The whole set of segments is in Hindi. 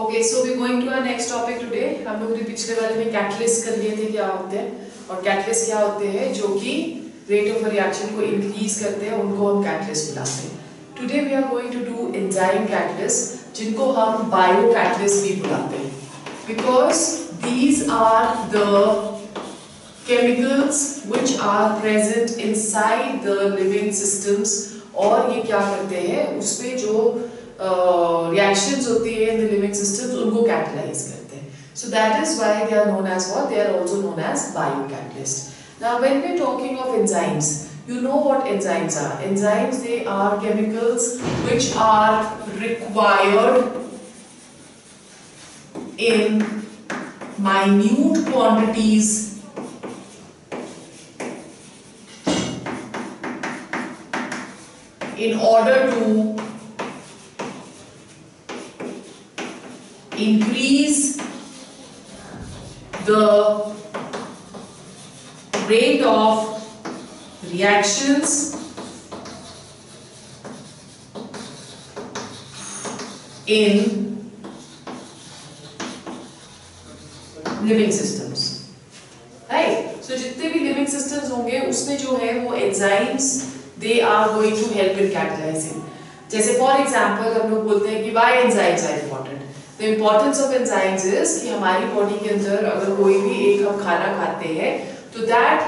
Okay so we going to our next topic today हम लोग ने पिछले वाले में कैटलिस्ट कर लिए थे, क्या होते हैं? और कैटलिस्ट क्या होते हैं? जो कि रेट ऑफ़ रिएक्शन को इंक्रीज करते हैं, उनको हम कैटलिस्ट बुलाते हैं। Today we are going to do enzyme catalyst जिनको हम बायो कैटलिस्ट भी बुलाते हैं। Because these are the chemicals which are present inside the living systems, और ये क्या करते हैं? उसपे जो रिएक्शंस होती है इन द लिविंग सिस्टम उनको कैटलाइज करते हैं. So that is why they are known as what they are also known as bio now when we talking of enzymes you know what enzymes are enzymes they are chemicals which are required in minute quantities in order to increase the rate of reactions in living systems right so जितने भी living systems होंगे उसमें जो है वो enzymes they are going to help in catalyzing जैसे फॉर एग्ज़ाम्पल हम लोग बोलते हैं कि why enzymes are important the importance of enzymes is कि हमारी बॉडी के अंदर अगर कोई भी एक हम खाना खाते हैं तो that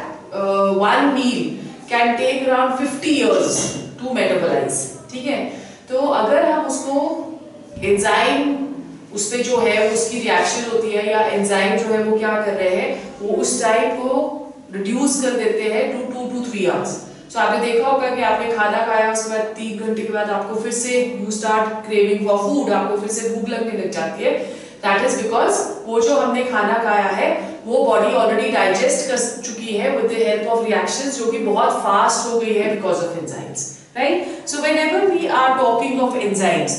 one meal can take around 50 years to metabolise ठीक है? तो अगर हम उसको एंजाइम उस पे जो है, उसकी रिएक्शन होती है या एंजाइम जो है, वो क्या कर रहे हैं, वो उस टाइम को रिड्यूस कर देते हैं to two to three hours so so, आपने देखा होगा कि आपने खाना खाया उसके बाद तीन घंटे के बाद आपको फिर से you start craving for food आपको फिर से भूख लगने लग जाती है। दैट इज़ बिकॉज़ वो जो हमने खाना खाया है वो बॉडी ऑलरेडी डाइजेस्ट कर चुकी है with the help of reactions जो कि बहुत फास्ट हो गई है because of enzymes right so whenever we are talking of enzymes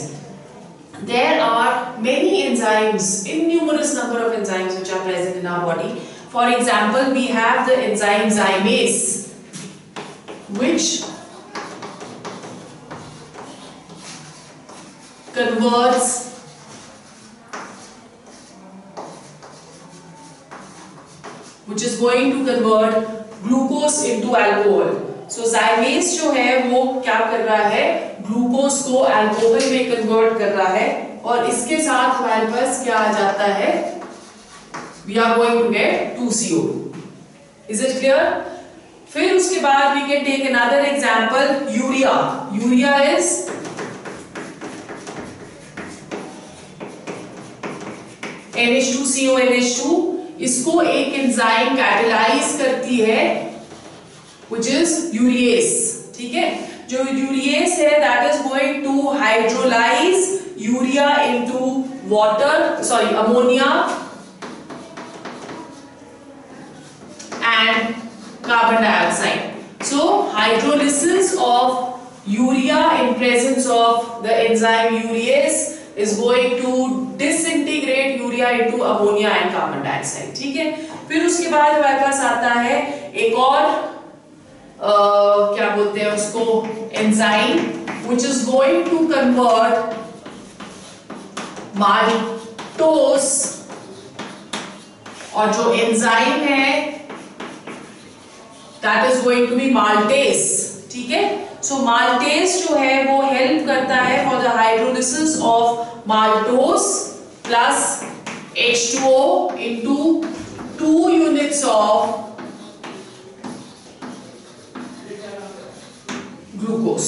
there are many enzymes innumerous number of enzymes which are present in our body. For example we have the enzyme zymase which converts which is going to convert glucose into alcohol. So zymase जो है वो क्या कर रहा है? ग्लूकोज को अल्कोहल में कन्वर्ट कर रहा है और इसके साथ हमारे पास क्या आ जाता है? We are going to get 2CO2 is it clear फिर उसके बाद we can take another example urea urea is NH2CO NH2 इसको एक एंजाइम कैटलाइज करती है, which is urease. ठीक है? जो यूरियस है that is going to hydrolyse urea into water sorry ammonia and carbon dioxide so hydrolysis of urea in presence of the enzyme urease is going to disintegrate urea into ammonia and carbon dioxide ठीक है फिर उसके बाद हमारे पास आता है एक और uh, क्या बोलते हैं उसको enzyme which is going to convert maltose और जो एंजाइम है that is going to be maltase ठीक है? सो माल्टेस जो है, वो हेल्प करता है for the hydrolysis of maltose plus H2O into two units of glucose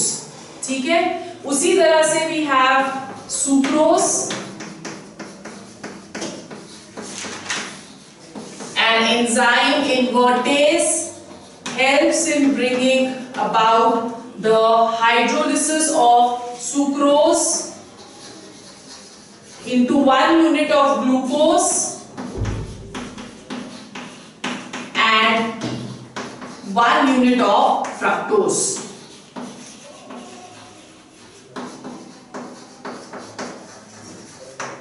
ठीक है? उसी तरह से we have sucrose an enzyme invertase helps in bringing about the hydrolysis of sucrose into one unit of glucose and one unit of fructose.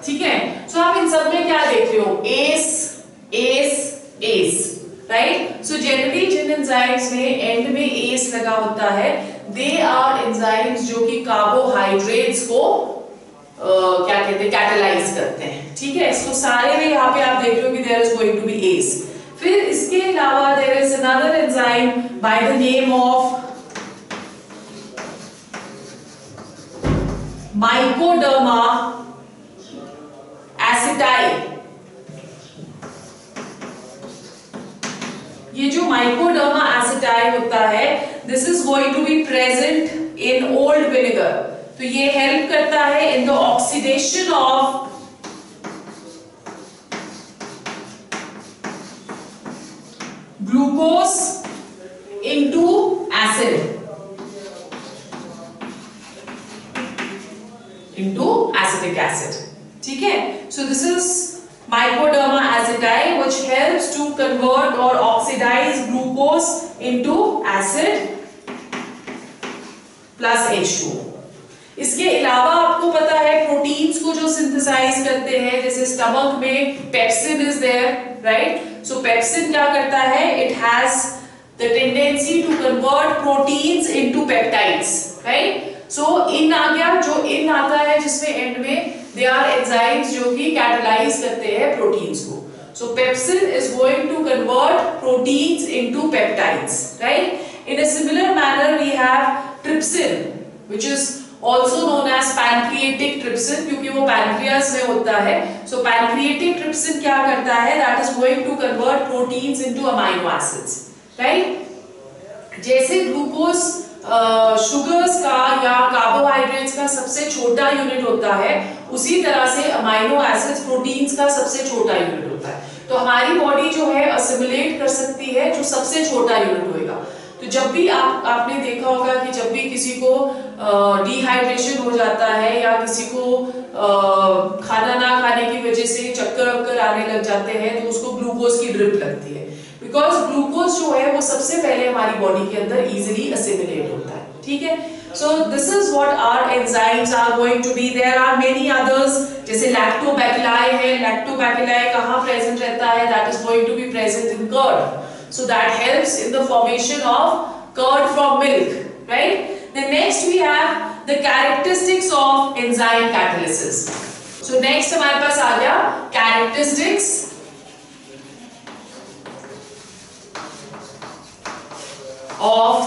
ठीक है सो आप इन सब में क्या देख रहे हो S S S right so generally जिन एंजाइम्स में एंड में एस लगा होता है. दे आर एंजाइम्स जो कि कार्बोहाइड्रेट्स को क्या कहते हैं कैटेलाइज करते हैं. ठीक है? इसको सारे में यहाँ पे आप देख रहे हो कि there is going to be S फिर इसके अलावा there is another enzyme by the name of mycoderma acetyl ये जो माइकोडर्मा एसिटाइल होता है this is going to be present in old vinegar तो ये हेल्प करता है in the oxidation of glucose into acid into acetic acid ठीक है? So this is mycoderma acidae which helps to convert or oxidize glucose into acid plus H2O इसके अलावा आपको पता है प्रोटीन्स को जो सिंथेसाइज करते हैं, जैसे स्टमक में pepsin is there right so pepsin क्या करता है? It has the tendency to convert proteins into peptides right so इन आ गया जो इन आता है जिसमें एंड में दे आर एंजाइम्स जो कि कैटलाइज करते हैं प्रोटीन्स को। So pepsin is going to convert proteins into peptides right in a similar manner we have trypsin which is also known as pancreatic trypsin, क्योंकि वो pancreas में होता है। So, pancreatic trypsin क्या करता है? That is going to convert proteins into amino acids, right? जैसे ग्लूकोज शुगर्स का या कार्बोहाइड्रेट्स का सबसे छोटा यूनिट होता है उसी तरह से अमाइनो एसिड्स प्रोटीन्स का सबसे छोटा यूनिट होता है। तो हमारी बॉडी जो है असिमुलेट कर सकती है जो सबसे छोटा यूनिट होएगा। तो जब भी आप आपने देखा होगा कि जब भी किसी को डिहाइड्रेशन हो जाता है या किसी को आ, खाना ना खाने की वजह से चक्कर वक्कर आने लग जाते हैं तो उसको ग्लूकोज की ड्रिप लगती है। बिकॉज़ ग्लूकोज जो है वो पहले हमारी बॉडी के अंदर इजिली असिमुलेट होता है ठीक है so this is what our enzymes are going to be there are many others जैसे lactobacilli है lactobacilli कहाँ present रहता है that is going to be present in curd so that helps in the formation of curd from milk right then next we have the characteristics of enzyme catalysis so next हमारे पास आ गया characteristics of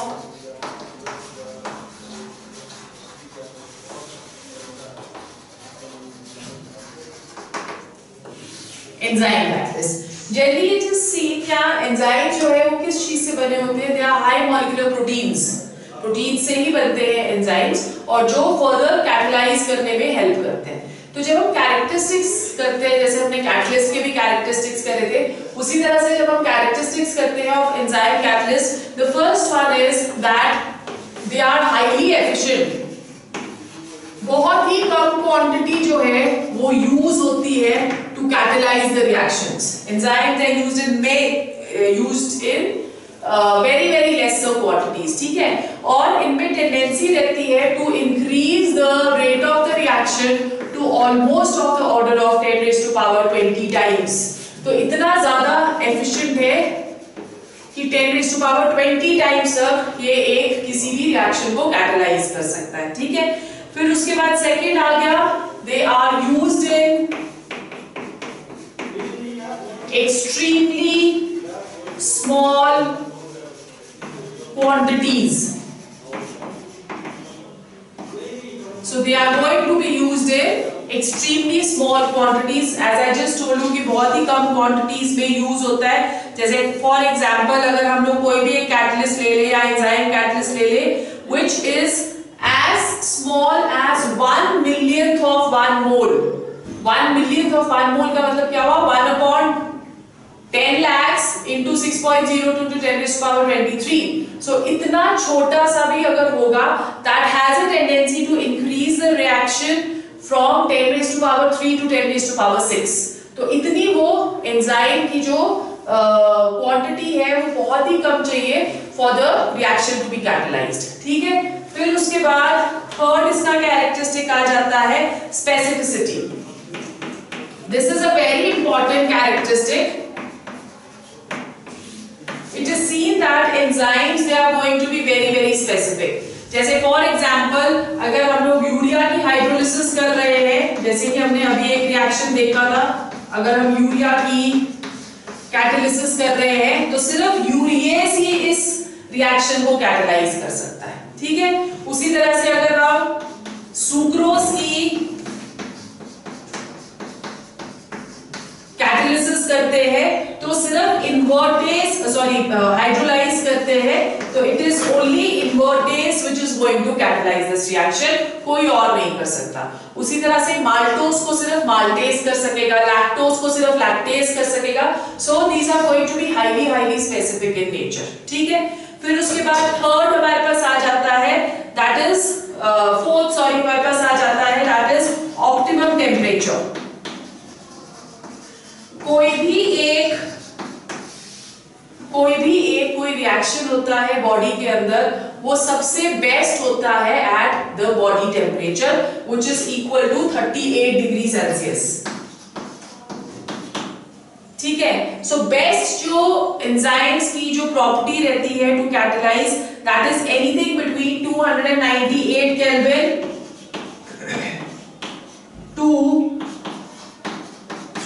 enzyme catalyst generally it is seen क्या एंजाइम जो है वो किस चीज़ से बने होते हैं? They are high molecular proteins protein से ही बनते हैं एंजाइम्स और जो फर्दर कैटलाइज करने में हेल्प करते हैं। तो जब हम कैरेक्टरिस्टिक्स करते हैं, जैसे हमने कैटलिस्ट के भी कैरेक्टरिस्टिक्स करे थे, उसी तरह से जब हम कैरेक्टरिस्टिक्स करते हैं of enzyme catalyst the first one is that they are highly efficient बहुत ही कम क्वांटिटी जो है, वो यूज़ होती है to catalyse the reactions enzymes are used in may used in very very lesser quantities ठीक है? और इनमें टेंडेंसी रहती है to increase the rate of the reaction to almost of the order of 10 raise to power 20 times तो इतना ज़्यादा एफिशिएंट है कि 10 रेज टू पावर 20 टाइम्स तक ये एक किसी भी रिएक्शन को कैटलाइज कर सकता है, ठीक है? फिर उसके बाद सेकेंड आ गया they are use in extremely small quantities. So they are going to be used in extremely small quantities as i just told you कि बहुत ही कम quantities में use होता है जैसे for example अगर हम लोग कोई भी एक catalyst ले ले या enzyme catalyst ले ले which is as small as one millionth of one mole one millionth of one mole का मतलब क्या हुआ one upon 10 lakhs into 6.02 to 10 raised power 23 so इतना छोटा सा भी अगर होगा that has a tendency to increase the reaction from 10 raised to power 3 to 10 raised to power 6 तो इतनी वो एंजाइम की जो क्वांटिटी uh, है वो बहुत ही कम चाहिए for the reaction to be catalysed ठीक है? फिर उसके बाद थर्ड इसका कैरेक्टरिस्टिक आ जाता है specificity this is a very important characteristic it is seen that enzymes, they are going to be very very specific. जैसे फॉर एग्ज़ाम्पल अगर हम लोग यूरिया की हाइड्रोलिसिस कर रहे हैं, जैसे कि हमने अभी एक रिएक्शन देखा था, अगर हम यूरिया की कैटेलिसिस कर रहे हैं तो सिर्फ़ यूरियस ही इस रिएक्शन को कैटेलाइज कर सकता है। ठीक है? उसी तरह से अगर हम सुक्रोज की कैटेलिसिस करते हैं तो सिर्फ़ इन्वर्टेस सॉरी हाइड्रोलाइज करते हैं तो it is only invertase which is going to catalyse this reaction कोई और नहीं कर सकता। उसी तरह से माल्टोस को सिर्फ़ माल्टेस कर सकेगा लैक्टोस को सिर्फ़ लैक्टेस कर सकेगा। So these are going to be highly highly specific in nature ठीक है? फिर उसके बाद थर्ड हमारे पास आ जाता है दैट इज़ फोर्थ सॉरी हमारे पास आ जाता है दैट इज़ ऑप्टिमम टेम्परेचर कोई भी एक कोई भी एक कोई रिएक्शन होता है बॉडी के अंदर वो सबसे बेस्ट होता है at the body temperature which is equal to 38 degree Celsius ठीक है? सो so बेस्ट जो एंजाइम्स की जो प्रॉपर्टी रहती है to catalyse that is anything between 298 kelvin to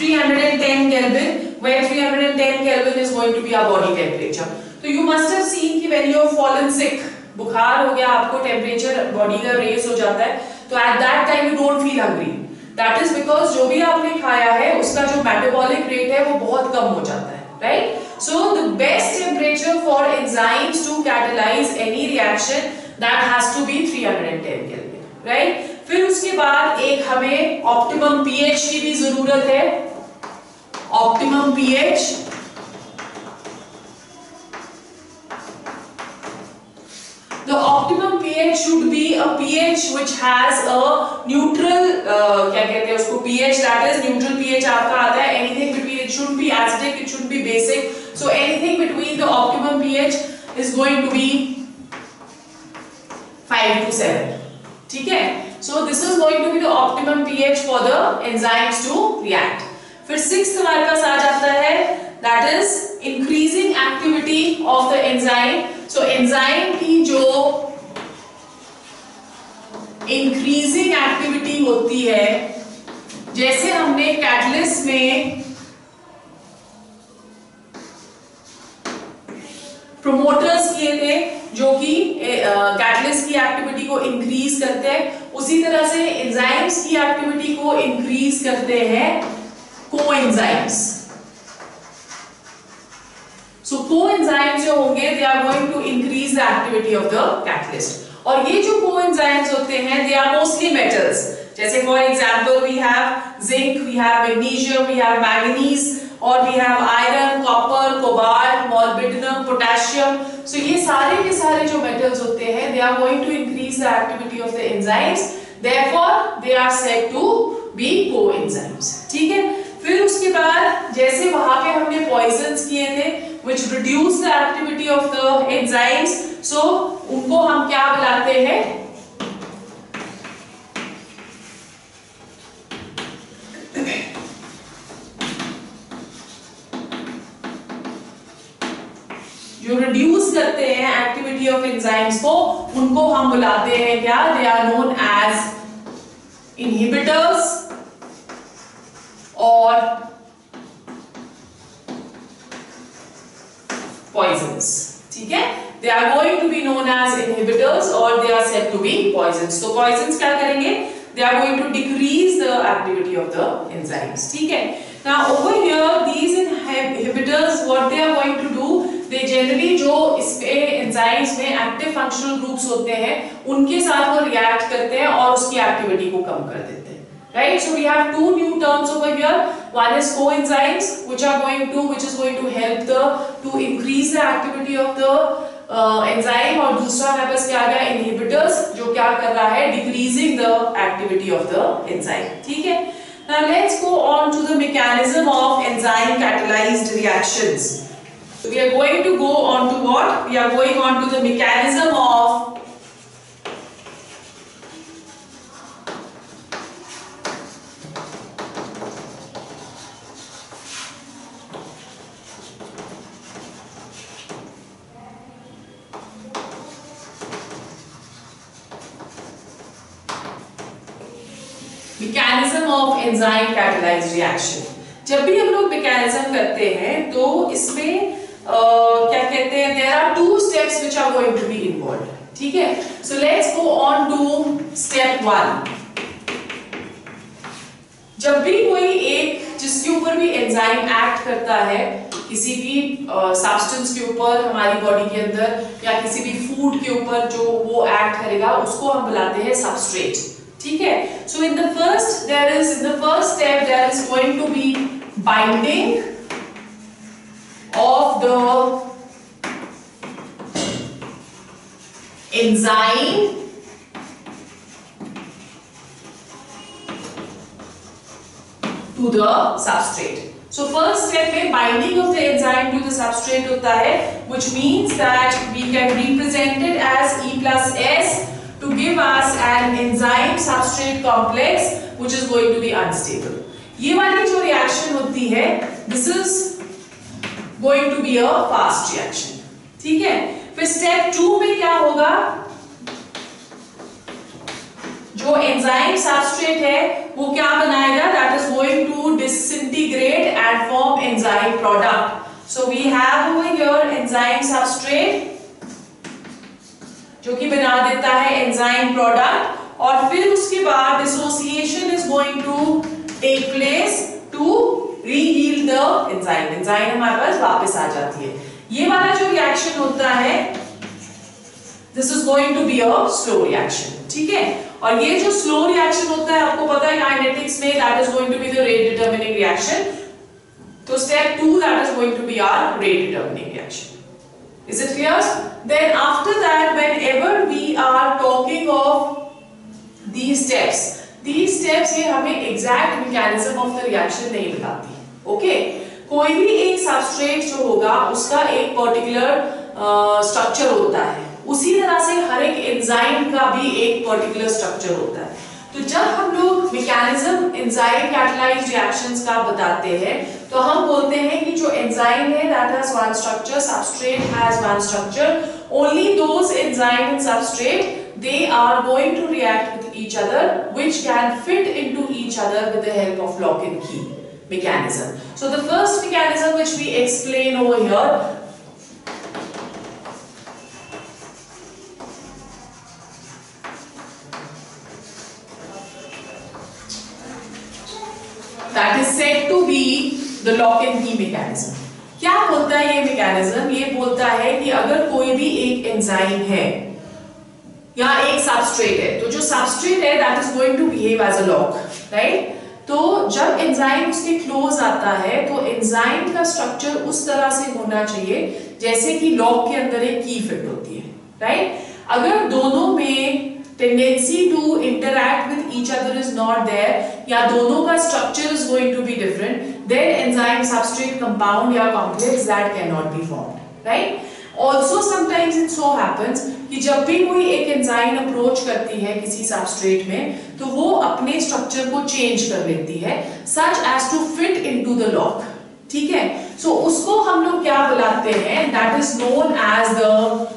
310 Kelvin, where 310 Kelvin is going to be our body temperature. So you must have seen कि when you have fallen sick, बुखार हो गया आपको टेम्परेचर बॉडी का रेस हो जाता है तो at that time you don't feel hungry that is because जो भी आपने खाया है उसका जो मेटाबॉलिक रेट है वो बहुत कम हो जाता है right so the best temperature for enzymes to catalyse any reaction that has to be 310 kelvin right फिर उसके बाद एक हमें ऑप्टिमम पीएच की भी ज़रूरत है optimum pH the optimum pH should be a pH which has a neutral uh, क्या कहते हैं उसको pH that is neutral pH आपका आता है anything between it shouldn't be acidic it shouldn't be basic so anything between the optimum pH is going to be 5 to 7 ठीक है so this is going to be the optimum pH for the enzymes to react फिर सिक्स हमारे पास आ जाता है that is increasing activity of the enzyme so enzyme की जो इंक्रीजिंग एक्टिविटी होती है, जैसे हमने कैटलिस्ट में प्रोमोटर्स किए थे, जो कि कैटलिस्ट की एक्टिविटी को इंक्रीज करते हैं, उसी तरह से एंजाइम्स की एक्टिविटी को इंक्रीज करते हैं। Coenzymes so coenzymes जो होंगे they are going to increase the activity of the catalyst और ये जो coenzymes होते हैं they are mostly metals जैसे for example we have zinc we have magnesium we have manganese और we have iron copper cobalt molybdenum potassium so ये सारे के सारे जो metals होते हैं they are going to increase the activity of the enzymes therefore they are said to be coenzymes ठीक है फिर उसके बाद जैसे वहाँ पे हमने पॉइजन्स किए थे विच reduce the activity of the enzymes, so उनको हम क्या बुलाते हैं? जो रिड्यूस करते हैं एक्टिविटी ऑफ़ एंजाइम्स को, उनको हम बुलाते हैं क्या? They are known as inhibitors और poisons ठीक है they are going to be known as inhibitors or they are said to be poisons तो poisons क्या करेंगे they are going to decrease the activity of the enzymes ठीक है now over here these inhibitors what they are going to do they generally जो इसपे enzymes में active functional groups होते हैं उनके साथ वो react करते हैं और उसकी activity को कम कर देते हैं right so we have two new terms over here one is coenzymes which are going to which is going to help the to increase the activity of the uh, enzyme और दूसरा हमारे पास क्या आ गया inhibitors जो क्या कर रहा है decreasing the activity of the enzyme ठीक है now let's go on to the mechanism of enzyme catalyzed reactions we are going to go on to what we are going on to the mechanism of enzyme catalysed reaction जब भी हम लोग मैकेनिज्म करते हैं तो इसमें uh, क्या कहते हैं there are two steps which are going to be involved ठीक है? So let's go on to step one जब भी कोई एक जिसके ऊपर भी एंजाइम एक्ट करता है किसी भी सब्सटेंस के ऊपर हमारी बॉडी के अंदर या किसी भी फ़ूड के ऊपर जो वो एक्ट करेगा उसको हम बुलाते हैं सबस्ट्रेट ठीक है? So in the first there is in the first step there is going to be binding of the enzyme to the substrate so first step में binding of the enzyme to the substrate होता है which means that we can represented as E plus S to give us an enzyme substrate complex which is going to be unstable. ये वाली जो reaction होती है this is going to be a fast reaction. ठीक है फिर step टू में क्या होगा जो एंजाइम सबस्ट्रेट है वो क्या बनाएगा that is going to disintegrate and form enzyme product so we have over here enzyme substrate जो कि बना देता है एंजाइम प्रोडक्ट और फिर उसके बाद dissociation is going to take place to reheal the enzyme enzyme हमारे पास वापस आ जाती है। ये वाला जो रिएक्शन होता है this is going to be a slow reaction ठीक है? और ये जो स्लो रिएक्शन होता है, आपको पता है काइनेटिक्स में that is going to be the rate determining reaction तो step two that is going to be our rate determining reaction Is it clear? Then after that, whenever we are talking of these steps, these steps ये हमें exact mechanism of the reaction नहीं बताती. Okay? कोई भी एक substrate जो होगा उसका एक particular uh, structure होता है. उसी तरह से हर एक enzyme का भी एक particular structure होता है. तो जब हम लोग मैकेनिज्म एंजाइम कैटलाइज्ड रिएक्शंस का बताते हैं तो हम बोलते हैं कि जो एंजाइम है that has one structure substrate has one structure only those enzyme and substrate they are going to react with each other which can fit into each other with the help of lock and key mechanism. So the first mechanism which we explain over here that is said to be the lock and key mechanism. क्या बोलता है ये मैकेनिज्म ये बोलता है कि अगर कोई भी एक एंजाइम है, या एक सबस्ट्रेट है तो जो सबस्ट्रेट है that is going to behave as a lock right तो जब एंजाइम उसके क्लोज आता है तो एंजाइम का स्ट्रक्चर उस तरह से होना चाहिए, जैसे कि लॉक के अंदर एक की फिट होती है राइट अगर दोनों में tendency to interact with each other is not there या दोनों का structure is going to be different then enzyme substrate compound या complex that cannot be formed right also sometimes it so happens कि जब भी कोई एक एंजाइम अप्रोच करती है किसी सबस्ट्रेट में तो वो अपने स्ट्रक्चर को चेंज कर लेती है such as to fit into the lock ठीक है सो so, उसको हम लोग क्या बुलाते हैं that is known as the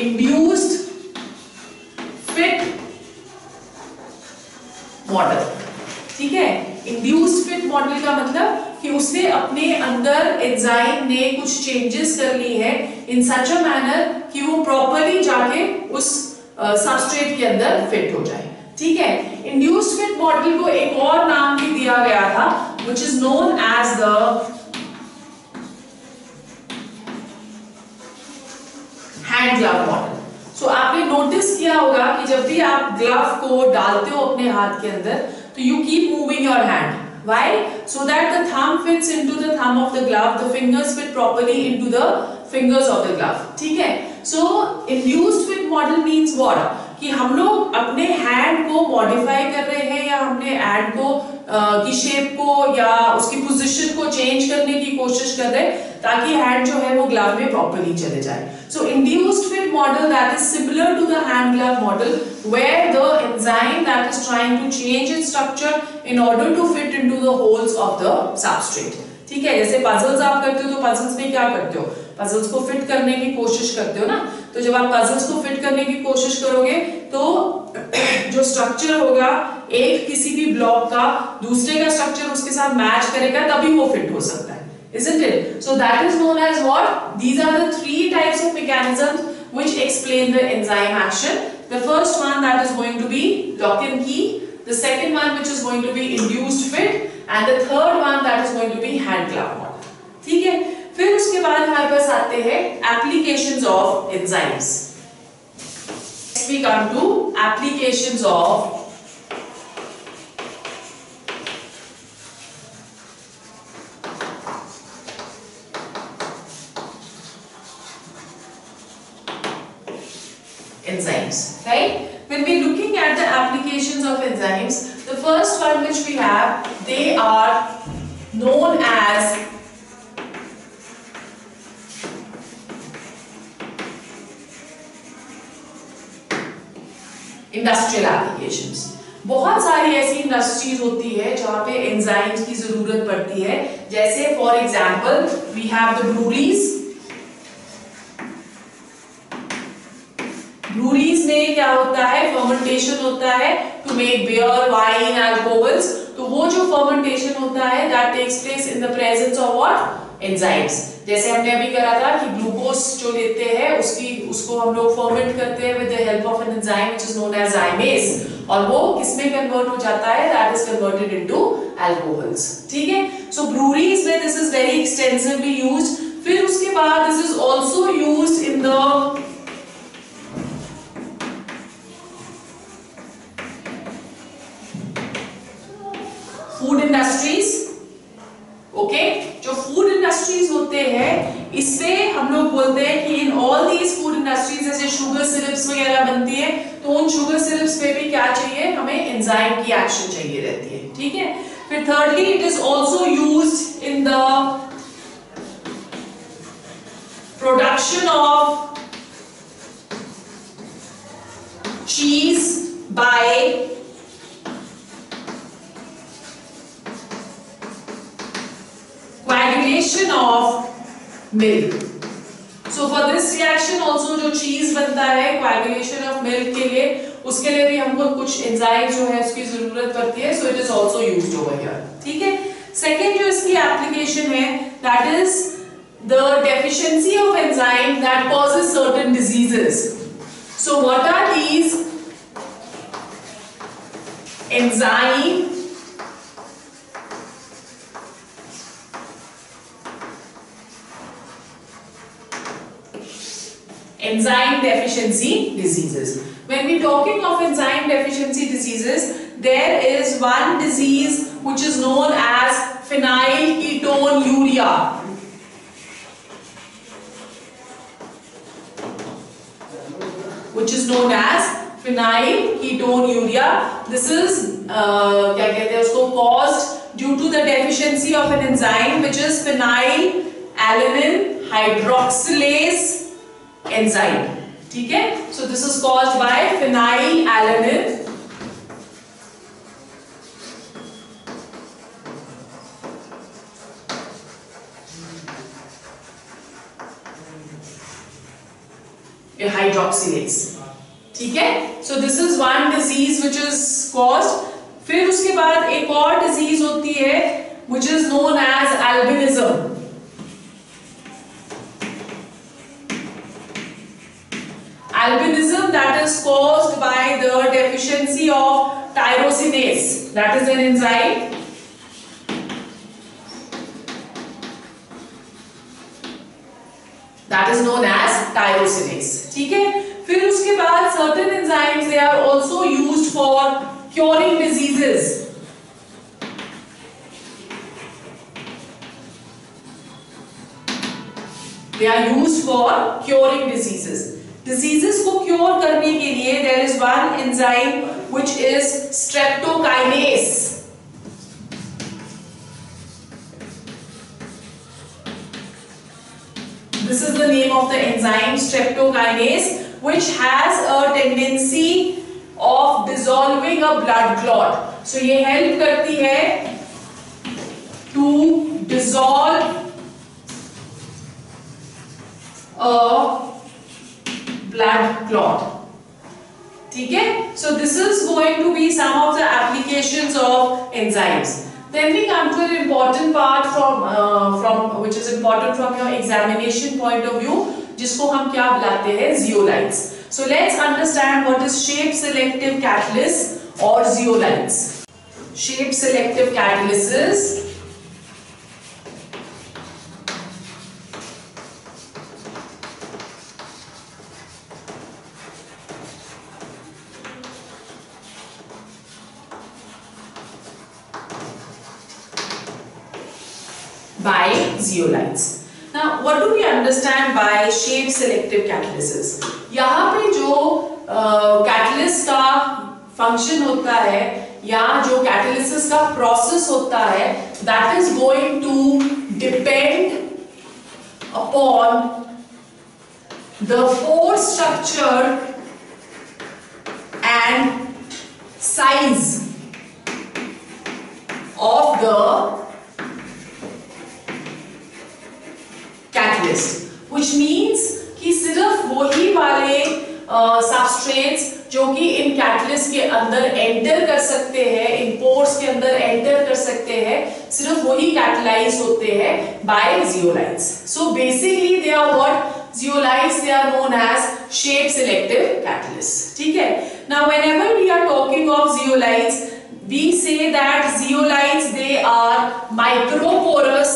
induced fit model ठीक है? इंड्यूस फिट मॉडल का मतलब कि उसने अपने अंदर एंजाइम ने कुछ चेंजेस कर ली है इन सच अ मैनर कि वो प्रॉपरली जाके उस सबस्ट्रेट uh, के अंदर फिट हो जाए ठीक है? इंड्यूस फिट मॉडल को एक और नाम भी दिया गया था which is known as the hand glove model so so, आपने नोटिस किया होगा कि जब भी आप ग्लव को डालते हो अपने हाथ के अंदर तो you keep moving your hand why so that the thumb fits into the thumb of the glove the fingers fit properly into the fingers of the glove ठीक है so induced fit model means what कि हम लोग अपने हैंड को मॉडिफाई कर रहे हैं या हमने हैंड को की शेप को या उसकी पोजीशन को चेंज करने की कोशिश कर रहे हैं ताकि हैंड जो है वो ग्लव में प्रॉपरली चले जाए। So induced fit model that is similar to the hand glove model where the enzyme that is trying to change its structure in order to fit into the holes of the substrate ठीक है? जैसे पजल्स आप करते हो तो पजल्स में क्या करते हो? पजल्स को फिट करने की कोशिश करते हो ना? तो जब आप पजल्स को फिट करने की कोशिश करोगे तो जो स्ट्रक्चर होगा, एक किसी भी ब्लॉक का, दूसरे का स्ट्रक्चर उसके साथ मैच करेगा, तभी वो फिट हो सकता है। isn't it so that is known as what these are the three types of mechanisms which explain the enzyme action the first one that is going to be lock and key the second one which is going to be induced fit and the third one that is going to be hand clamp model ठीक है फिर उसके बाद हमारे पास आते हैं applications of enzymes next we come to applications of enzymes right when we're looking at the applications of enzymes the first one which we have they are known as industrial applications बहुत सारी ऐसी इंडस्ट्रीज़ होती है जहाँ पे एंजाइम्स की ज़रूरत पड़ती है जैसे for example we have the breweries में क्या होता है फर्मेंटेशन होता है to make beer wine alcohols तो वो जो फर्मेंटेशन होता है that takes place in the presence of what enzymes जैसे हमने अभी करा था कि ग्लूकोज जो लेते हैं, उसकी, उसको हम लोग फर्मेंट करते हैं with the help of an enzyme which is known as zymase और वो किसमें कन्वर्ट हो जाता है? That is converted into alcohols ठीक है? सो ब्रूरीज में this is very extensively used फिर उसके बाद this is also used in the food industries okay जो फ़ूड इंडस्ट्रीज़ होते हैं, इससे हम लोग बोलते हैं कि in all these food industries जैसे शुगर सिरप्स वगैरह बनती है तो उन शुगर सिरप्स पे भी क्या चाहिए? हमें एंजाइम की एक्शन चाहिए रहती है, ठीक है? फिर thirdly it is also use in the production of cheese by coagulation of milk. So for this reaction also जो cheese बनता है coagulation of milk के लिए उसके लिए भी हमको कुछ एंजाइम जो है उसकी ज़रूरत पड़ती है so it is also used over here ठीक है second जो इसकी application है that is the deficiency of enzyme that causes certain diseases so what are these enzyme enzyme deficiency diseases. When we're talking of enzyme deficiency diseases, there is one disease which is known as phenylketonuria. Which is known as phenylketonuria. This is uh, caused due to the deficiency of an enzyme which is phenylalanine hydroxylase enzyme ठीक है? So this is cause by phenylalanine hydroxylase ठीक है? So this is one disease which is cause फिर उसके बाद एक और डिज़ीज़ होती है which is known as albinism albinism that is caused by the deficiency of tyrosinase that is an enzyme that is known as tyrosinase ठीक है फिर उसके बाद certain enzymes they are also used for curing diseases they are used for curing diseases Diseases को क्योर करने के लिए there is one enzyme which is streptokinase this is the name of the enzyme streptokinase which has a tendency of dissolving a blood clot so ये help करती है to dissolve a blood clot ठीक है so this is going to be some of the applications of enzymes then we come to an important part from uh, from which is important from your examination point of view जिसको हम क्या बुलाते हैं zeolites so let's understand what is shape selective catalyst or zeolites shape selective catalysis by zeolites. Now, what do we understand by selective catalysis? यहाँ पे जो कैटलिस्ट का फ़ंक्शन होता है, या जो कैटलिसिस का प्रोसेस होता है that is going to depend upon the pore structure and size of the catalyst which means कि सिर्फ़ वही वाले सबस्ट्रेट्स जो कि इन कैटलिस्ट के अंदर एंटर कर सकते हैं, इन पोर्स के अंदर एंटर कर सकते हैं, सिर्फ़ वही कैटलाइज होते हैं by zeolites so basically they are what zeolites they are known as shape selective catalyst ठीक है? Now whenever we are talking of zeolites we say that zeolites, they are microporous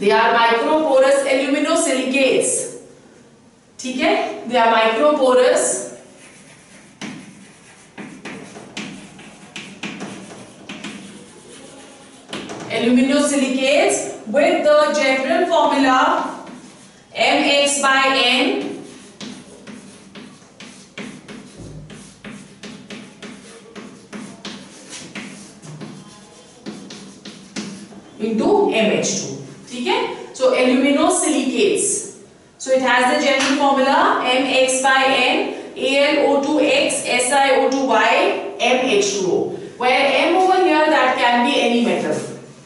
they are microporous aluminosilicates ठीक है they are microporous aluminosilicates with the general formula mx by n into MH2 ठीक है so aluminosilicates so it has the general formula mx by n AlO2x SiO2y MH2O where M over here that can be any metal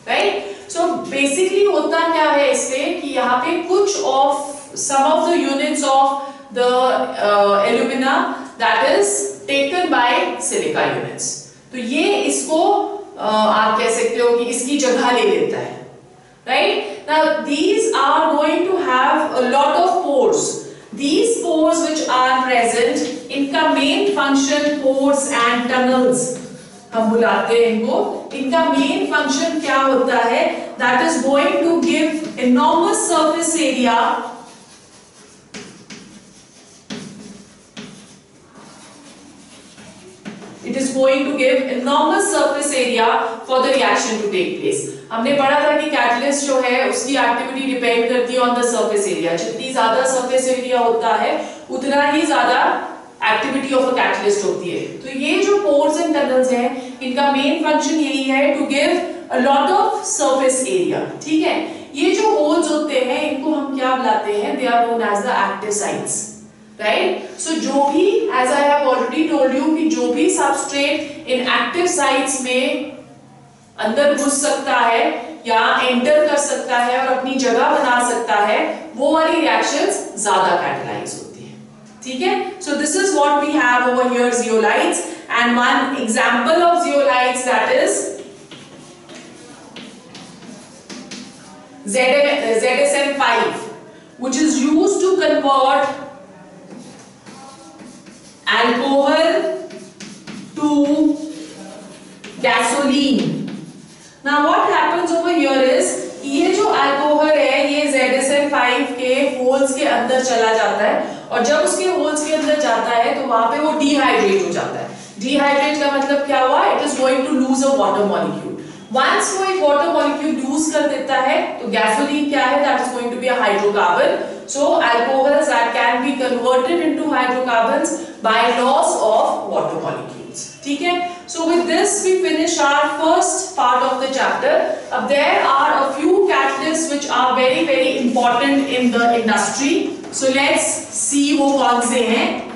right so basically होता क्या है इसमें कि यहाँ पे कुछ of some of the units of the uh, alumina that is taken by silica units तो ये इसको uh, आप कह सकते हो कि इसकी जगह ले लेता है right now these are going to have a lot of pores these pores which are present इनका main function pores and tunnels हम बुलाते हैं इनको इनका मेन फ़ंक्शन क्या होता है that is going to give enormous surface area it is going to give enormous surface area for the reaction to take place. हमने पढ़ा था कि कैटलिस्ट जो है, उसकी एक्टिविटी डिपेंड करती है ऑन द सरफेस एरिया जितनी ज़्यादा सरफेस एरिया होता है, उतना ही ज़्यादा एक्टिविटी ऑफ़ अ कैटलिस्ट होती है। तो ये जो पोर्स एंड टनल्स हैं, इनका मेन फ़ंक्शन यही है to give a lot of surface area ठीक है? ये जो होल्स होते हैं, इनको हम क्या बुलाते हैं? They are known as the active sites right so जो भी as I have already told you कि जो भी सबस्ट्रेट इन एक्टिव साइट्स में अंदर घुस सकता है या एंटर कर सकता है और अपनी जगह बना सकता है, वो वाली रिएक्शंस ज़्यादा कैटलाइज होती है। ठीक है? So this is what we have over here zeolites and one example of zeolites that is ZSM5 which is used to convert alcohol to gasoline. Now, what happens over here is, ये जो अल्कोहल है, ये ZSM5 के होल्स के अंदर चला जाता है। और जब उसके होल्स के अंदर जाता है तो वहाँ पे वो डिहाइड्रेट हो जाता है। डिहाइड्रेट का मतलब क्या हुआ? It is going to lose a water molecule once वो एक वाटर मॉलिक्यूल लूज कर देता है तो गैसोलीन क्या है? That is going to be a hydrocarbon so, alcohols that can be converted into hydrocarbons by loss of water molecules. ठीक है? So, with this, we finish our first part of the chapter. Uh, there are a few catalysts which are very very important in the industry. So let's see वो कौन से हैं.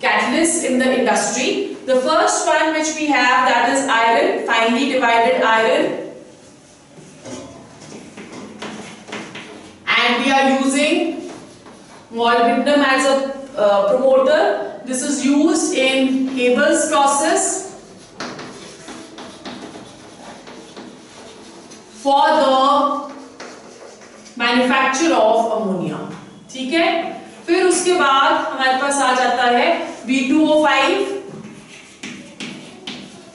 Catalyst catalysts in the industry. The first one which we have that is iron, finely divided iron. And we are using molybdenum as a uh, promoter. This is used in Haber's process for the manufacture of ammonia. ठीक है फिर उसके बाद हमारे पास आ जाता है B2O5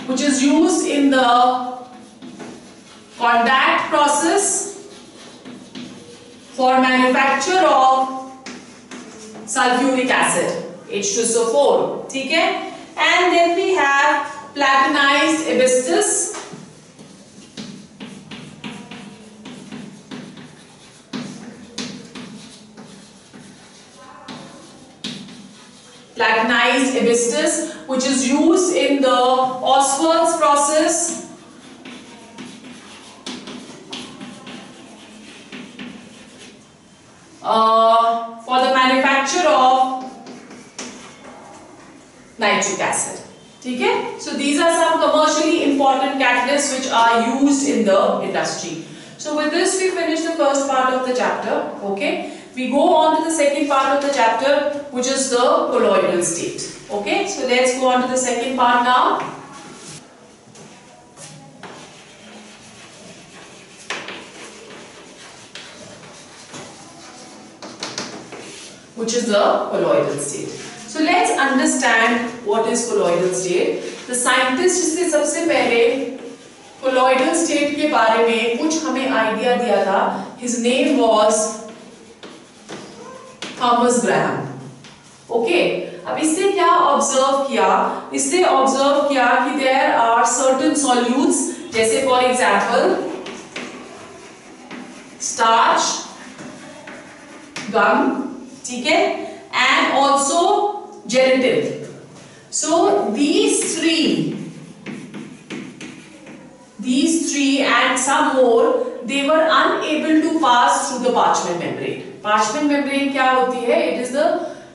which is used in the contact process for manufacture of sulfuric acid H2SO4 ठीक है and then we have platinized asbestos platinized asbestos which is used in the Oswald's process uh, for the nitric acid. Okay? So these are some commercially important catalysts which are used in the industry. So with this we finish the first part of the chapter. Okay? We go on to the second part of the chapter which is the colloidal state. Okay? So let's go on to the second part now. which is the colloidal state. So, let's understand what is colloidal state. The scientist जिसने सबसे पहले colloidal state के बारे में कुछ हमें आइडिया दिया था, his name was Thomas Graham okay अब इससे क्या ऑब्ज़र्व किया? इससे ऑब्ज़र्व किया कि देयर आर सर्टेन सॉल्यूट्स जैसे फॉर एग्जांपल स्टार्च गम ठीक है? And also gelatin so these three these three and some more they were unable to pass through the parchment membrane parchment membrane क्या होती है it is the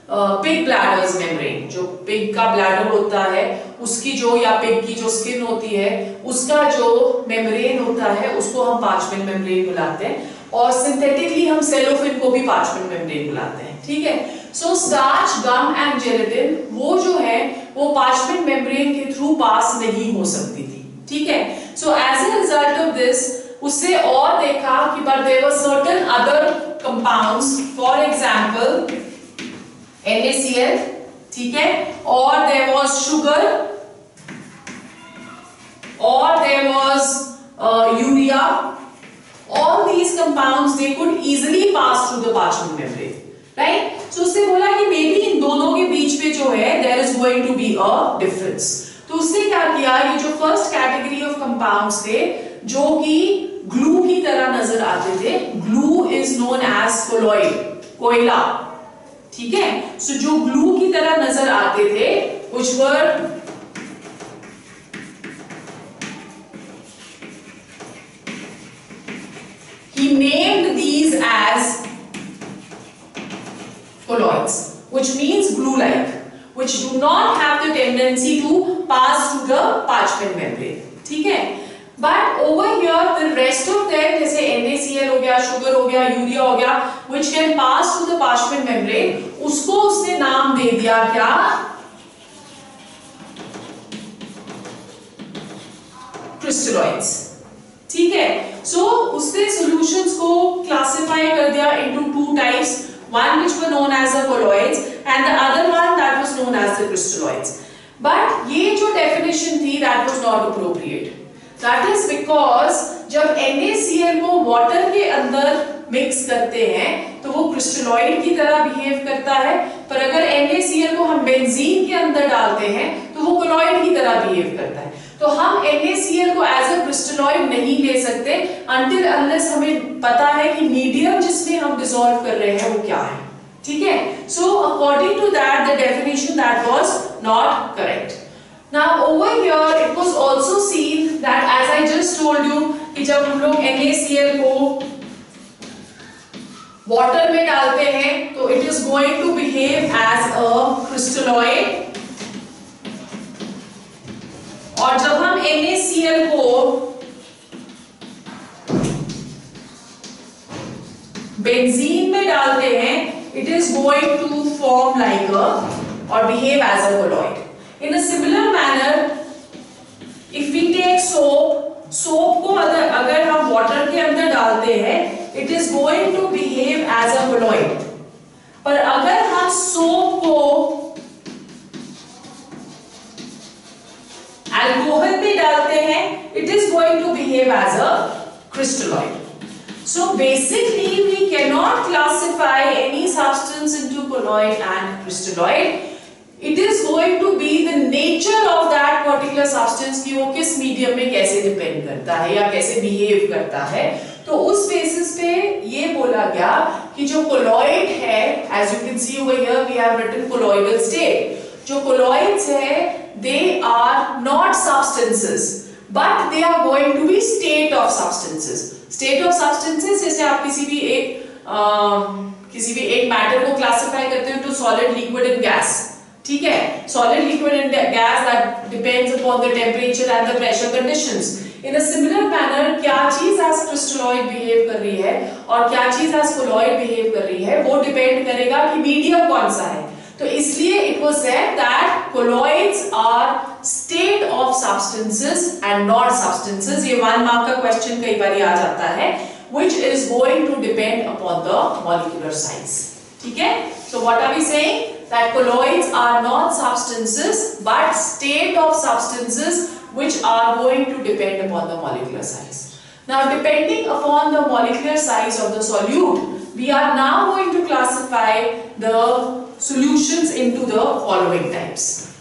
pig bladders membrane जो पिग का ब्लैडर होता है उसकी जो या पिग की जो स्किन होती है उसका जो मेम्ब्रेन होता है उसको हम पार्चमेंट मेम्ब्रेन बुलाते हैं और सिंथेटिकली हम सेलोफिन को भी पार्चमेंट मेम्ब्रेन बुलाते हैं, ठीक है? So starch gum and gelatin वो जो है, वो पार्चमेंट मेम्ब्रेन के थ्रू पास नहीं हो सकती थी, ठीक है? So as a result of this उससे और देखा कि but there were certain other compounds for example NaCl ठीक है? और देयर वाज शुगर और there was urea all these compounds they could easily pass through the parchment membrane right so उससे बोला कि maybe इन दोनों के बीच में जो है there is going to be a difference तो उससे क्या किया ये जो फ़र्स्ट कैटेगरी ऑफ़ कंपाउंड्स थे जो कि ग्लू की तरह नज़र आते थे glue is known as colloid कोयला ठीक है सो so, जो ग्लू की तरह नज़र आते थे which were he named these as colloids which means glue like which do not have the tendency to pass through the parchment membrane ठीक है But over here, the rest of them, जैसे NaCl हो गया, sugar हो गया, यूरिया हो गया, which can pass through the parchment membrane, उसको उसने नाम दे दिया क्या? Crystalloids. ठीक है? सो so, उसने सॉल्यूशंस को क्लासिफाई कर दिया into two types one which were known as a and other one that was known as the but ये जो डेफिनेशन थी that was not appropriate that is because जब NaCl को वाटर के अंदर मिक्स करते हैं तो वो क्रिस्टलॉइड की तरह बिहेव करता है। पर अगर NaCl को हम बेनजीन के अंदर डालते हैं तो वो क्लोइड की तरह बिहेव करता है। तो हम NaCl को एज अ क्रिस्टलॉइड नहीं ले सकते अनटिल अनलेस हमें पता है कि मीडियम जिसमें हम डिसॉल्व कर रहे हैं वो क्या है। ठीक है? So according to that the definition that was not correct Now, over here, it was also seen that as I just told you, कि जब हम लोग NaCl को water में डालते हैं तो it is going to behave as a going और जब हम NaCl को बेंजीन में डालते हैं it is going to form like a और behave as a colloid in a similar manner if we take soap soap को अगर अगर हम वाटर के अंदर डालते हैं it is going to behave as a colloid पर अगर हम सोप को एल्कोहल पे डालते हैं it is going to behave as a crystalloid so basically we can not classify any substance into colloid and crystalloid it is going to be the nature of that particular substance की वो किस मीडियम में कैसे डिपेंड करता है या कैसे बिहेव करता है। तो उस बेसिस पे ये बोला गया कि जो कोलॉइड है as you can see over here we have written colloidal state जो कोलॉइड्स है they are not substances but they are going to be state of substances state of substances जैसे आप किसी भी एक आ, किसी भी एक मैटर को क्लासिफाई करते हो to solid liquid and gas ठीक है? Solid liquid and gas that depends upon the temperature and the pressure conditions in a similar manner क्या चीज़ एज क्रिस्टलॉइड बिहेव कर रही है और क्या चीज़ एज कोलॉइड बिहेव कर रही है वो डिपेंड करेगा कि मीडियम कौन सा है। तो इसलिए it was said that colloids are state of substances and not substances ये वन मार्क का क्वेश्चन कई बार आ जाता है which is going to depend upon the molecular size ठीक है? So what are we saying that colloids are not substances but state of substances which are going to depend upon the molecular size now, depending upon the molecular size of the solute, we are now going to classify the solutions into the following types.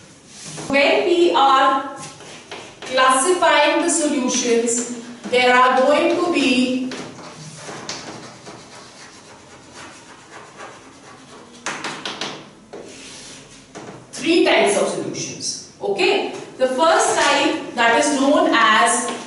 When we are classifying the solutions, there are going to be three types of solutions. Okay? The first type that is known as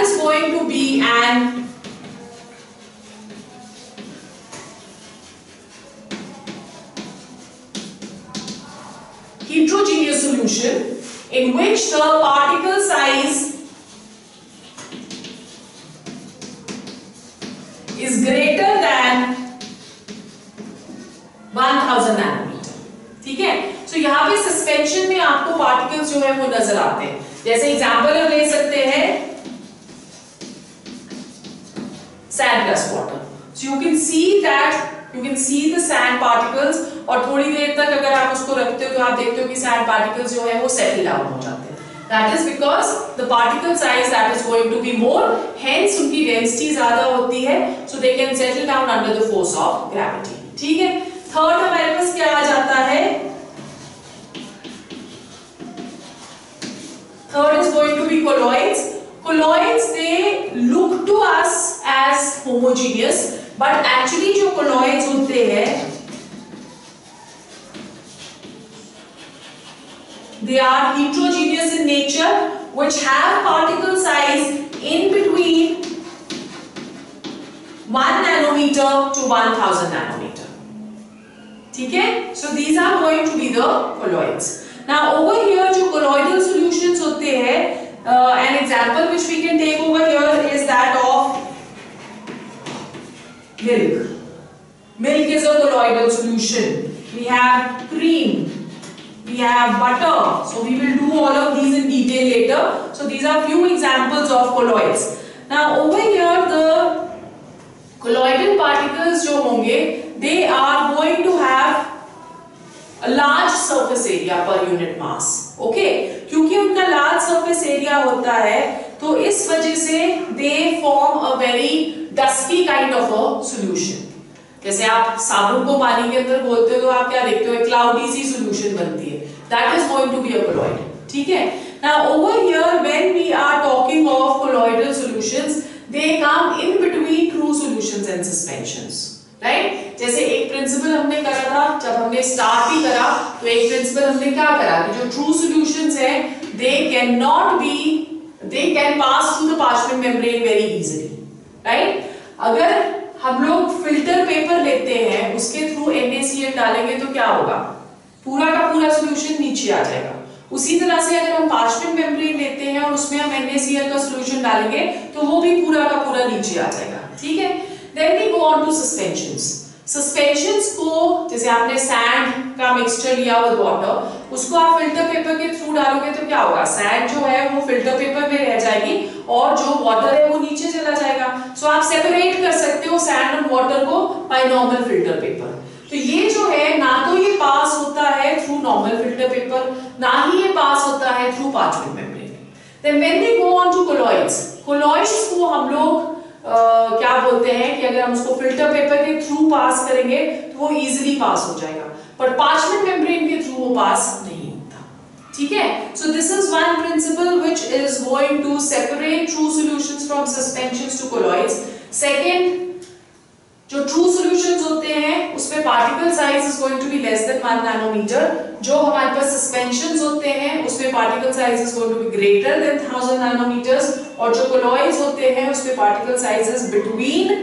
is going to be an heterogeneous solution in which the particle size is greater than 1000 nanometer ठीक है सो so, यहाँ पे सस्पेंशन में आपको पार्टिकल्स जो है वो नज़र आते हैं जैसे एग्जांपल हम ले सकते हैं sand plus water so you can see that you can see the sand particles और थोड़ी देर तक अगर आप उसको रखते हो तो आप देखते हो कि सैंड पार्टिकल्स जो है वो सेटल डाउन हो जाते हैं। That is because the particle size that is going to be more, hence उनकी density ज़्यादा होती है, so they can settle down under the force of gravity. ठीक है? थर्ड हमारे पास क्या आ जाता है? Third is going to be colloids. Colloids they look to us as homogeneous but actually जो colloids होते हैं they are heterogeneous in nature which have particle size in between 1 nanometer to 1000 nanometer ठीक है so these are going to be the colloids now over here जो कोलॉइडल सॉल्यूशंस होते हैं uh, an example which we can take over here is that of milk. Milk is a colloidal solution. We have cream. We have butter. So we will do all of these in detail later. So these are few examples of colloids. Now over here the colloidal particles जो होंगे they are going to have a large surface area per unit mass. Okay? क्योंकि उनका लार्ज surface एरिया होता है तो इस वजह से they form a very dusty kind of a solution. जैसे आप साबुन को पानी के अंदर बोलते हो तो आप क्या देखते हो, एक क्लाउडी सी सोल्यूशन बनती है। That is going to be a colloid ठीक है? Now over here when we are talking of colloidal solutions they come in between true solutions and suspensions right जैसे एक प्रिंसिपल हमने करा था, जब हमने स्टार्ट ही करा तो एक प्रिंसिपल हमने क्या करा कि जो ट्रू सॉल्यूशंस है they can not be they can pass through the parchment membrane very easily right अगर हम लोग फ़िल्टर पेपर लेते हैं, उसके थ्रू NaCl डालेंगे तो क्या होगा? पूरा का पूरा सोल्यूशन नीचे आ जाएगा। उसी तरह से अगर हम पार्चमेंट मेम्ब्रेन लेते हैं और उसमें हम NaCl का सोल्यूशन डालेंगे तो वो भी पूरा का पूरा नीचे आ जाएगा। ठीक है? Then we go on to suspensions suspensions को जैसे आपने सैंड का मिक्सचर लिया विद वाटर उसको आप फ़िल्टर पेपर के थ्रू डालोगे तो क्या होगा? सैंड जो है वो फ़िल्टर पेपर में रह जाएगी और जो वाटर है वो नीचे चला जाएगा। सो so, आप सेपरेट कर सकते हो सैंड और वाटर को बाय नॉर्मल फ़िल्टर पेपर तो ये जो है ना तो ये पास होता है थ्रू नॉर्मल फ़िल्टर पेपर ना ही ये पास होता है through parchment membrane then when we go on to colloids colloids को हम लोग क्या बोलते हैं कि अगर हम उसको फ़िल्टर पेपर के थ्रू पास करेंगे तो वो इजिली पास हो जाएगा। पर पार्चमेंट मेम्ब्रेन के थ्रू वो पास नहीं होता। ठीक है? So this is one principle which is going to separate true solutions from suspension to colloids second जो ट्रू सॉल्यूशंस होते हैं, उसमें particle size is going to be less than 1 nanometer जो हमारे पास सस्पेंशन होते हैं, उसमें particle size is going to be greater than 1000 nanometers और जो कोलॉइड्स होते हैं, उसमें particle size is between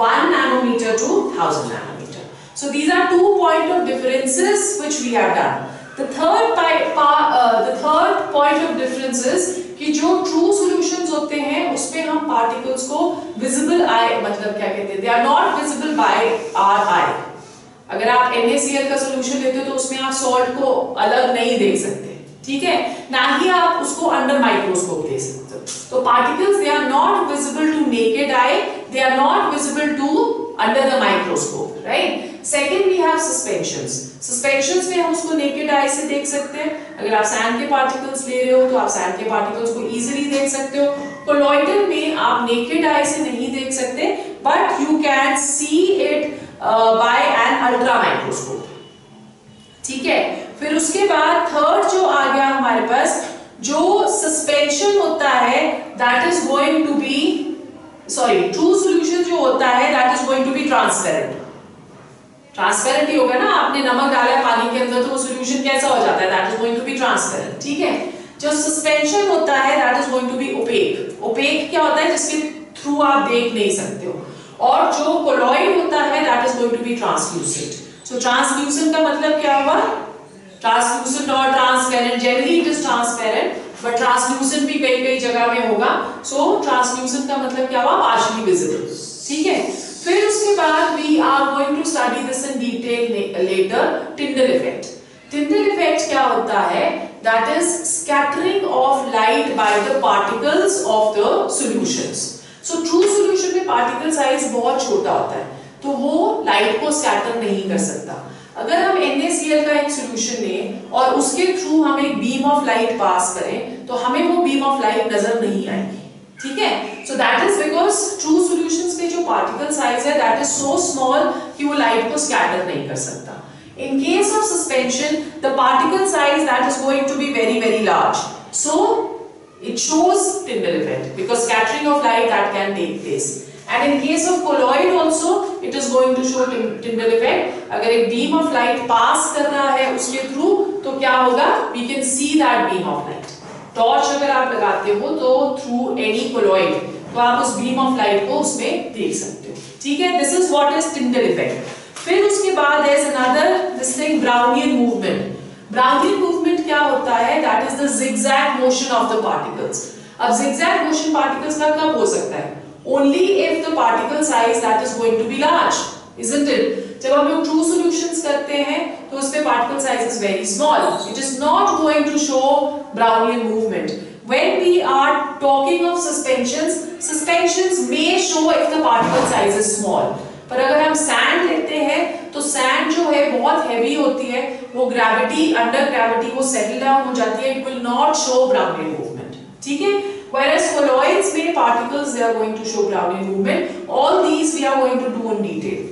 1 nanometer to 1000 nanometer so these are two point of differences which we are done. The third uh, the third point of difference is कि जो ट्रू सॉल्यूशंस होते हैं उसमें हम पार्टिकल्स को विजिबल आई मतलब क्या कहते हैं? They are not visible by our eye अगर आप NaCl का सॉल्यूशन लेते हो तो उसमें आप सॉल्ट को अलग नहीं देख सकते। ठीक है? ना ही आप उसको अंडर माइक्रोस्कोप देख सकते हो। तो particles they are not visible to naked eye they are not visible to under the microscope right second we have suspensions suspensions में हम उसको नेकेड आई से देख सकते हैं। अगर आप सैंड के पार्टिकल्स ले रहे हो तो आप सैंड के पार्टिकल्स को इजीली देख सकते हो। कोलॉइडल में आप नेकेड आई से नहीं देख सकते but you can see it by an ultra microscope ठीक है? फिर उसके बाद थर्ड जो आ गया हमारे पास, जो सस्पेंशन होता है that is going to be sorry true solution जो होता है that is going to be transparent transparent ही होगा ना, आपने नमक डाला पानी के अंदर तो वो सोल्यूशन कैसा हो जाता है? That is going to be transparent ठीक है? जो सस्पेंशन होता है that is going to be opaque opaque क्या होता है? जिसके थ्रू आप देख नहीं सकते हो. और जो कोलॉइड होता है that is going to be translucent so translucent का मतलब क्या हुआ? ट्रांसल्यूसेंट और transparent generally it is transparent but translucent भी कई कई जगह में होगा। सो so, ट्रांसल्यूसेंट का मतलब क्या हुआ? पार्शियली विजिबल ठीक है? फिर उसके बाद we are going to study this in detail later Tyndall effect Tyndall effect क्या होता है? That is scattering of light by the particles of the solutions so true solution में पार्टिकल साइज़ बहुत छोटा होता है। तो वो लाइट को स्कैटर नहीं कर सकता। अगर हम NaCl का एक सॉल्यूशन लें और उसके थ्रू हम एक बीम ऑफ़ लाइट पास करें तो हमें वो बीम ऑफ़ लाइट नज़र नहीं आएगी। ठीक है? So that is because true solutions में जो पार्टिकल साइज़ है दैट इज़ सो स्मॉल कि वो लाइट को स्कैटर नहीं कर सकता। In case of suspension, the particle size that is going to be very very large. So it shows Tyndall effect because scattering of light that can take place and in case of colloid also it is going to show Tyndall effect अगर एक beam of light pass कर रहा है उसके through तो क्या होगा we can see that beam of light torch अगर आप लगाते हो तो थ्रू एनी कोलॉइड तो आप उस बीम ऑफ़ लाइट को उसमें देख सकते हो ठीक है this is what is Tyndall effect फिर उसके बाद is another this thing Brownian movement Brownian movement क्या होता है that is the zigzag motion of the particles अब zigzag motion particles का कब हो सकता है only if the particle size that is going to be large isn't it जब हम लोग true solutions करते हैं तो उसमें particle size is very small it is not going to show Brownian movement when we are talking of suspensions suspensions may show if the particle size is small पर अगर हम सैंड लेते हैं तो सैंड जो है, बहुत हैवी होती है। वो ग्रेविटी अंडर ग्रेविटी वो सेटल डाउन हो जाती है। It will not show browning movement ठीक है? Whereas colloids में particles, they are going to show Brownian movement. All these we are going to do in detail.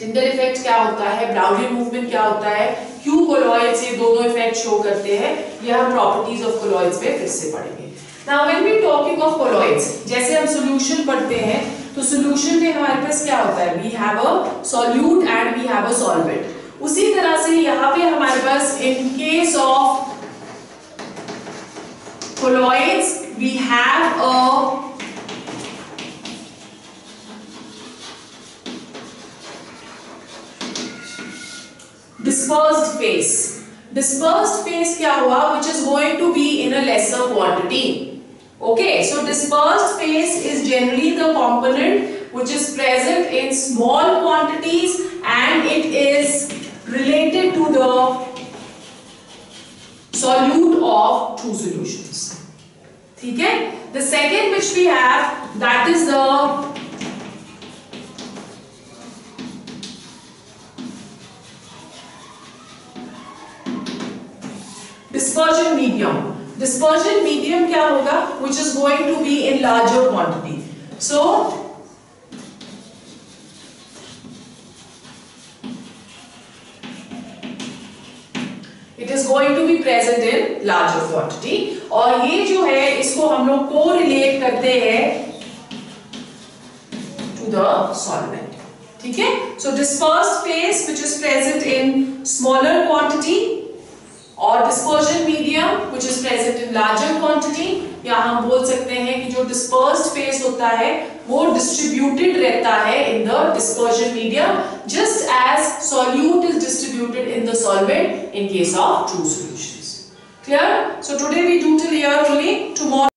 Tyndall effect क्या होता है? ब्राउनियन मूवमेंट क्या होता है? क्यों कोलॉइड्स ये दोनों इफ़ेक्ट शो करते हैं। ये हम प्रॉपर्टीज़ ऑफ़ कोलॉइड्स में फिर से पढ़ेंगे। Now when we talking of colloids जैसे हम सॉल्यूशन पढ़ते हैं तो सॉल्यूशन में हमारे पास क्या होता है? We have a solute and we have a solvent उसी तरह से यहाँ पे हमारे पास in case of colloids we have a dispersed phase dispersed phase क्या हुआ? Which is going to be in a lesser quantity Okay, so dispersed phase is generally the component which is present in small quantities and it is related to the solute of two solutions. Okay? The second which we have that is the dispersion medium. Dispersion medium क्या होगा which is going to be in larger quantity so it is going to be present in larger quantity और ये जो है इसको हम लोग को रिलेट करते हैं to the solvent ठीक है so dispersed phase which is present in smaller quantity और dispersion medium which is present in larger quantity या हम बोल सकते हैं कि जो डिस्पर्स्ड फेस होता है, वो डिस्ट्रीब्यूटेड रहता है in the dispersion medium just as solute is distributed in the solvent in case of true solutions clear so today we do till here only tomorrow